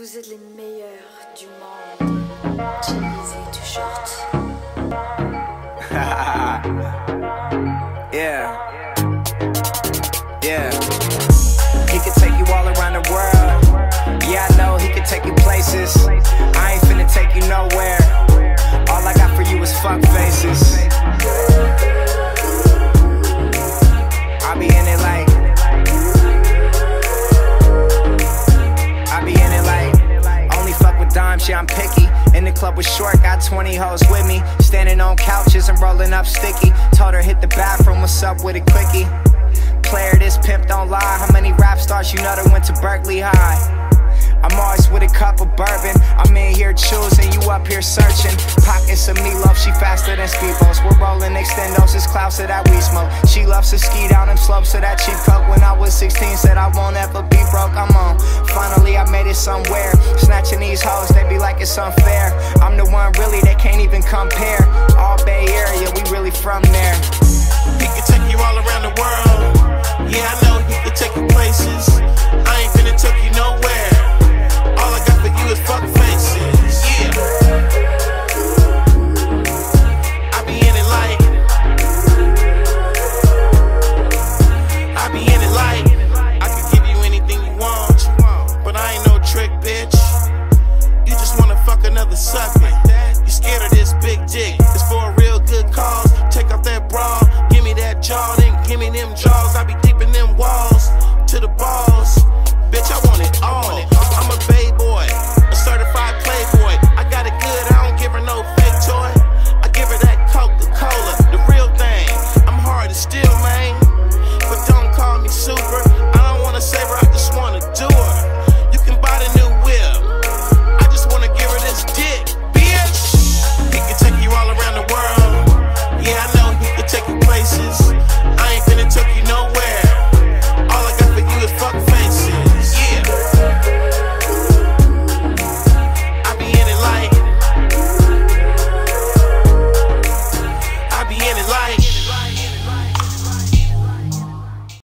Vous êtes les meilleurs du monde. Yeah. Yeah, I'm picky. In the club with short, got 20 hoes with me. Standing on couches and rolling up sticky. Told her hit the bathroom, what's up with a quickie? Player, this pimp don't lie. How many rap stars you know that went to Berkeley High? I'm always with a cup of bourbon. I'm in here choosing, you up here searching. Pockets of meatloaf, she faster than speedboats. We're rolling extendos, it's clouds of that we smoke. She loves to ski down them slopes of that cheap coke. When I was 16, said I won't ever be broke. I'm on. Finally, I made it somewhere. These hoes, they be like it's unfair. I'm the one really, they can't even compare. All Bay Area, we really from there. jaws, I be deep in them walls. To the balls, bitch, I want it all.